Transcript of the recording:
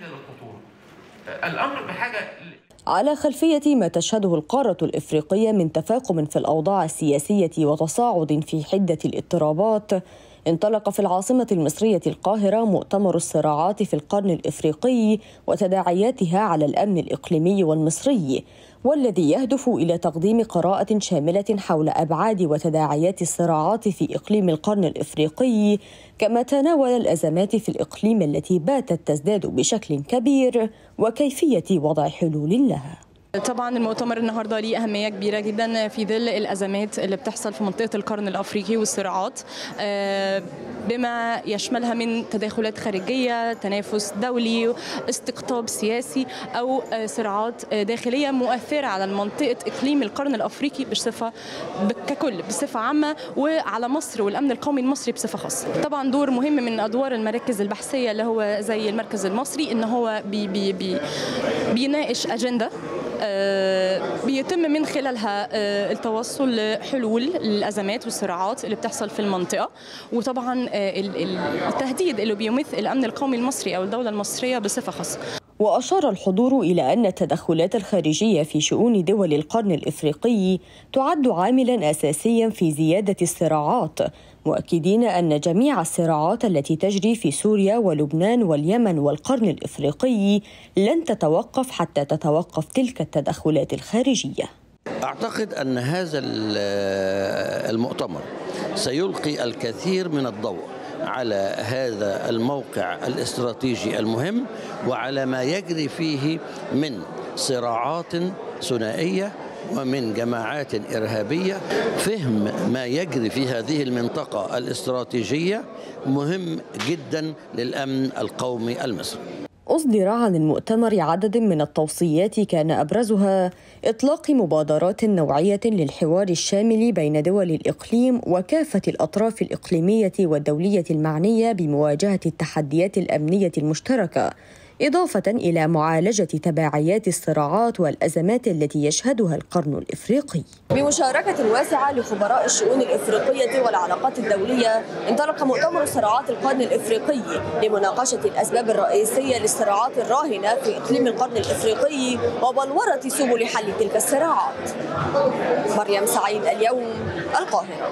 للخطوره الأمر بحاجة على خلفية ما تشهده القارة الإفريقية من تفاقم في الأوضاع السياسية وتصاعد في حدة الاضطرابات انطلق في العاصمة المصرية القاهرة مؤتمر الصراعات في القرن الإفريقي وتداعياتها على الأمن الإقليمي والمصري والذي يهدف إلى تقديم قراءة شاملة حول أبعاد وتداعيات الصراعات في إقليم القرن الإفريقي كما تناول الأزمات في الإقليم التي باتت تزداد بشكل كبير وكيفية وضع حلول لها. طبعا المؤتمر النهارده ليه أهمية كبيرة جدا في ظل الأزمات اللي بتحصل في منطقة القرن الأفريقي والصراعات. بما يشملها من تداخلات خارجية تنافس دولي استقطاب سياسي أو صراعات داخلية مؤثرة على منطقة إقليم القرن الأفريقي بصفة ككل بصفة عامة وعلى مصر والأمن القومي المصري بصفة خاصة. طبعا دور مهم من أدوار المراكز البحثية اللي هو زي المركز المصري إن هو بي بي بي بيناقش أجندة. بيتم من خلالها التوصل لحلول للأزمات والصراعات اللي بتحصل في المنطقة. وطبعا التهديد اللي بيمث الأمن القومي المصري أو الدولة المصرية بصفة خاصة. وأشار الحضور إلى أن التدخلات الخارجية في شؤون دول القرن الإفريقي تعد عاملا أساسيا في زيادة الصراعات مؤكدين أن جميع الصراعات التي تجري في سوريا ولبنان واليمن والقرن الإفريقي لن تتوقف حتى تتوقف تلك التدخلات الخارجية. أعتقد أن هذا المؤتمر سيلقي الكثير من الضوء. على هذا الموقع الاستراتيجي المهم وعلى ما يجري فيه من صراعات ثنائية ومن جماعات إرهابية. فهم ما يجري في هذه المنطقة الاستراتيجية مهم جدا للأمن القومي المصري. أصدر عن المؤتمر عدد من التوصيات كان أبرزها إطلاق مبادرات نوعية للحوار الشامل بين دول الإقليم وكافة الأطراف الإقليمية والدولية المعنية بمواجهة التحديات الأمنية المشتركة. إضافة إلى معالجة تبعيات الصراعات والأزمات التي يشهدها القرن الإفريقي. بمشاركة واسعة لخبراء الشؤون الإفريقية والعلاقات الدولية انطلق مؤتمر صراعات القرن الإفريقي لمناقشة الأسباب الرئيسية للصراعات الراهنة في إقليم القرن الإفريقي وبلورة سبل حل تلك الصراعات. مريم سعيد اليوم القاهرة.